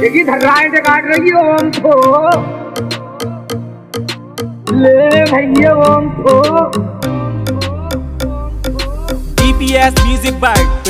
देखी धर्राएँ काट रही ओम को। ले भैया ओम को। DPS music bite